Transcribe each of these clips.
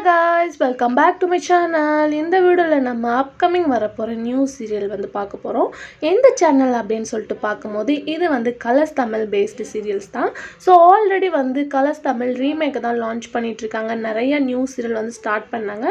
Hi guys welcome back to my channel இந்த வீடியோவில் நம்ம அப்கமிங் வரப்போகிற நியூ சீரியல் வந்து பார்க்க போகிறோம் எந்த சேனல் அப்படின்னு சொல்லிட்டு பார்க்கும்போது இது வந்து கலர்ஸ் தமிழ் பேஸ்டு சீரியல்ஸ் தான். ஸோ ஆல்ரெடி வந்து கலர்ஸ் தமிழ் ரீமேக்கை தான் லான்ச் பண்ணிட்டு இருக்காங்க நிறைய நியூ சீரியல் வந்து ஸ்டார்ட் பண்ணாங்க.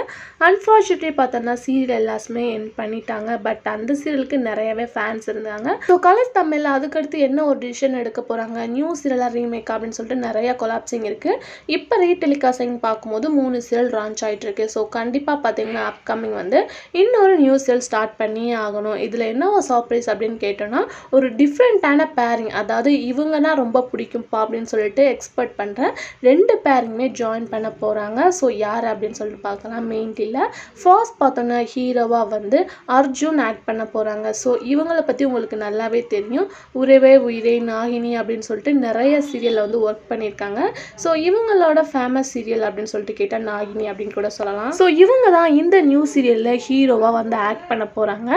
அன்ஃபார்ச்சுனேட்லி பார்த்தோம்னா சீரியல் எல்லாருமே என் பண்ணிட்டாங்க. பட் அந்த சீரியலுக்கு நிறையவே ஃபேன்ஸ் இருந்தாங்க. ஸோ கலர்ஸ் தமிழ் அதுக்கடுத்து என்ன ஒரு டிசிஷன் எடுக்க போகிறாங்க நியூ சீரியலாக ரீமேக் அப்படின்னு சொல்லிட்டு நிறைய கொலாப்சிங் இருக்குது இப்போ ரீடெலிகாஸ்டிங் பார்க்கும்போது மூணு சீரியல் லான்ச் ஆகிட்டுருக்கு ஸோ கண்டிப்பாக பார்த்தீங்கன்னா அப்கமிங் வந்து இன்னொரு நியூ சேல் ஸ்டார்ட் பண்ணியே ஆகணும். இதில் என்ன ஒரு சர்ப்ரைஸ் அப்படின்னு கேட்டோன்னா ஒரு டிஃப்ரெண்ட்டான பேரிங் அதாவது இவங்கன்னா ரொம்ப பிடிக்கும்ப்பா அப்படின்னு சொல்லிட்டு எக்ஸ்பெக்ட் பண்ணுறேன் ரெண்டு பேரிங்குமே ஜாயின் பண்ண போகிறாங்க ஸோ யார் அப்படின்னு சொல்லிட்டு பார்க்கலாம். மெயின்டில் ஃபர்ஸ்ட் பார்த்தோன்னா ஹீரோவாக வந்து அர்ஜுன் ஆக்ட் பண்ண போகிறாங்க ஸோ இவங்களை பற்றி உங்களுக்கு நல்லாவே தெரியும். உறவே உயிரே நாகினி அப்படின்னு சொல்லிட்டு நிறைய சீரியலில் வந்து ஒர்க் பண்ணியிருக்காங்க. ஸோ இவங்களோட ஃபேமஸ் சீரியல் அப்படின்னு சொல்லிட்டு கேட்டால் நாகினி அப்படின்னு கூட சொல்லலாம். ஸோ இவங்க தான் இந்த நியூ சீரியலில் ஹீரோவாக வந்து ஆக்ட் பண்ண போகிறாங்க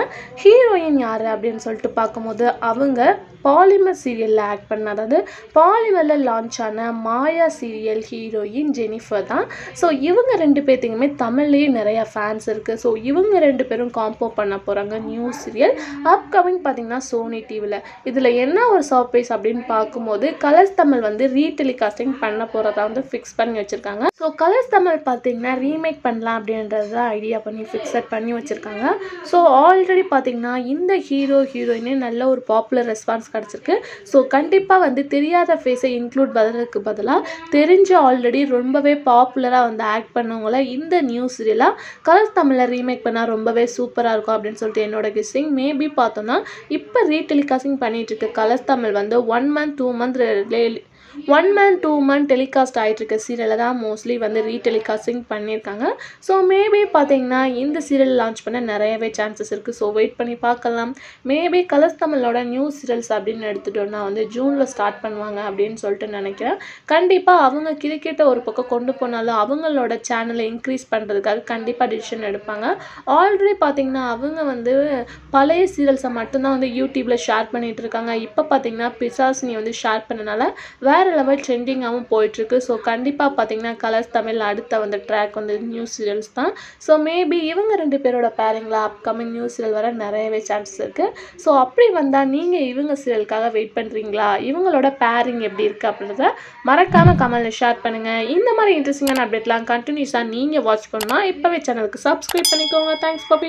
ஹீரோயின் யார் அப்படின்னு சொல்லிட்டு பார்க்கும்போது அவங்க பாலிமர் சீரியலில் ஆக்ட் பண்ண அதாவது பாலிமரில் லான்ச் ஆன மாயா சீரியல் ஹீரோயின் ஜெனிஃபர் தான். ஸோ இவங்க ரெண்டு பேர்த்தையுமே தமிழ்லேயே நிறையா ஃபேன்ஸ் இருக்குது ஸோ இவங்க ரெண்டு பேரும் காம்போ பண்ண போகிறாங்க நியூ சீரியல் அப்கமிங் பார்த்தீங்கன்னா சோனி டிவியில் இதில் என்ன ஒரு சர்ப்ரைஸ் அப்படின்னு பார்க்கும்போது கலர்ஸ் தமிழ் வந்து ரீடெலிகாஸ்டிங் பண்ண போகிறதா வந்து ஃபிக்ஸ் பண்ணி வச்சுருக்காங்க. ஸோ கலர்ஸ் தமிழ் பார்த்திங்கன்னா ரீமேக் பண்ணலாம் அப்படின்றத ஐடியா பண்ணி ஃபிக்ஸட் பண்ணி வச்சுருக்காங்க. ஸோ ஆல்ரெடி பார்த்திங்கன்னா இந்த ஹீரோ ஹீரோயினே நல்ல ஒரு பாப்புலர் ரெஸ்பான்ஸ் கிடச்சிருக்கு. ஸோ கண்டிப்பாக வந்து தெரியாத ஃபேஸை இன்க்ளூட் பதிலுக்கு பதிலாக தெரிஞ்ச ஆல்ரெடி ரொம்பவே பாப்புலராக வந்து ஆக்ட் பண்ணவங்கள இந்த நியூ சீரியலாக கலர்ஸ் தமிழில் ரீமேக் பண்ணால் ரொம்பவே சூப்பராக இருக்கும் அப்படின்னு சொல்லிட்டு என்னோட கிஸ்டிங் மேபி பார்த்தோன்னா இப்போ ரீடெலிகாஸ்டிங் பண்ணிட்டு இருக்க கலர்ஸ் தமிழ் வந்து one month two month one month two month telecast ஆகிட்டுருக்க சீரியலை தான் மோஸ்ட்லி வந்து ரீடெலிகாஸ்டிங் பண்ணியிருக்காங்க. ஸோ மேபி பார்த்தீங்கன்னா இந்த சீரியல் லான்ச் பண்ண நிறையவே சான்சஸ் இருக்குது ஸோ வெயிட் பண்ணி பார்க்கலாம். மேபி கலர்ஸ் தமிழோட நியூ சீரியல்ஸ் அப்படின்னு எடுத்துட்டோம்னா வந்து ஜூனில் ஸ்டார்ட் பண்ணுவாங்க அப்படின்னு சொல்லிட்டு நினைக்கிறேன். கண்டிப்பாக அவங்க கிரிக்கெட்டை ஒரு பக்கம் கொண்டு போனாலும் அவங்களோட சேனலை இன்க்ரீஸ் பண்ணுறதுக்காக கண்டிப்பாக டிசிஷன் எடுப்பாங்க. ஆல்ரெடி பார்த்தீங்கன்னா அவங்க வந்து பழைய சீரியல்ஸை மட்டும்தான் வந்து யூடியூப்பில் ஷேர் பண்ணிகிட்டு இருக்காங்க. இப்போ பார்த்தீங்கன்னா பிசாஸ்னி வந்து ஷேர் பண்ணனால வேறு வேறு லெவல் ட்ரெண்டிங்காகவும் போயிட்டுருக்கு. ஸோ கண்டிப்பாக பார்த்தீங்கன்னா கலர்ஸ் தமிழ் அடுத்த வந்து ட்ராக் வந்து நியூ சீரியல்ஸ் தான். ஸோ மேபி இவங்க ரெண்டு பேரோட பேரிங்கில் அப்கமிங் நியூ சீரியல் வர நிறையவே சான்சஸ் இருக்குது ஸோ அப்படி வந்தால் நீங்கள் இவங்க சீரியலுக்காக வெயிட் பண்ணுறீங்களா இவங்களோட பேரிங் எப்படி இருக்குது அப்படின்றத மறக்காமல் கமெண்ட்டில் ஷேர் பண்ணுங்கள் இந்த மாதிரி இன்ட்ரெஸ்டிங்கான அப்டேட்லாம் கண்டினியூஸாக நீங்கள் வாட்ச் பண்ணால் இப்போவே சேனலுக்கு சப்ஸ்கிரைப் பண்ணிக்கோங்க. Thanks for